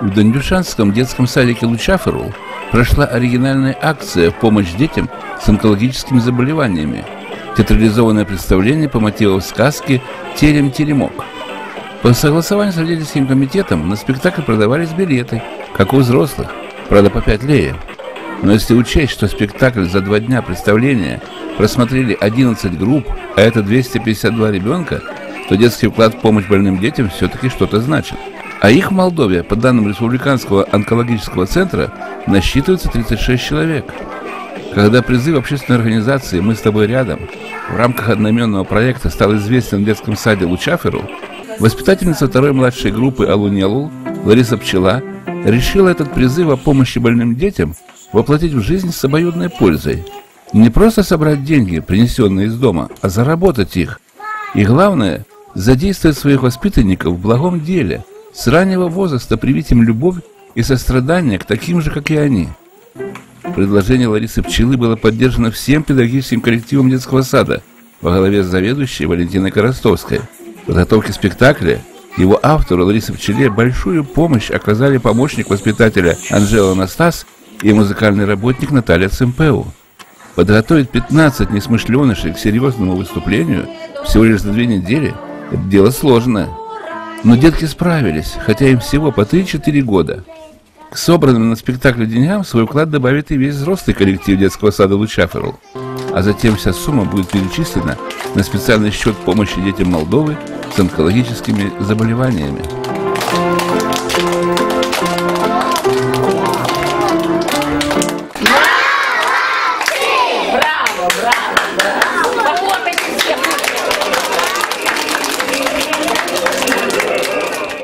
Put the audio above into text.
В Дондюшанском детском садике Лучаферу прошла оригинальная акция в помощь детям с онкологическими заболеваниями. Театрализованное представление по мотивам сказки «Терем-теремок». По согласованию с родительским комитетом на спектакль продавались билеты, как у взрослых, правда по 5 лея. Но если учесть, что спектакль за два дня представления просмотрели 11 групп, а это 252 ребенка, то детский вклад в помощь больным детям все-таки что-то значит. А их в Молдове, по данным Республиканского онкологического центра, насчитывается 36 человек. Когда призыв общественной организации «Мы с тобой рядом» в рамках одноименного проекта стал известен в детском саде Лучаферу, воспитательница второй младшей группы Алунелул Лариса Пчела решила этот призыв о помощи больным детям воплотить в жизнь с обоюдной пользой. Не просто собрать деньги, принесенные из дома, а заработать их. И главное, задействовать своих воспитанников в благом деле, с раннего возраста привить им любовь и сострадание к таким же, как и они. Предложение Ларисы Пчелы было поддержано всем педагогическим коллективом детского сада во главе с заведующей Валентиной Коростовской. В подготовке спектакля его автору Ларисе Пчеле большую помощь оказали помощник воспитателя Анжела Настас и музыкальный работник Наталья Цимпеу. Подготовить 15 несмышленышей к серьезному выступлению всего лишь за две недели – это дело сложное. Но детки справились, хотя им всего по 3-4 года. К собранным на спектакле деньгам свой вклад добавит и весь взрослый коллектив детского сада Лучаферл. А затем вся сумма будет перечислена на специальный счет помощи детям Молдовы с онкологическими заболеваниями. Браво, браво, браво!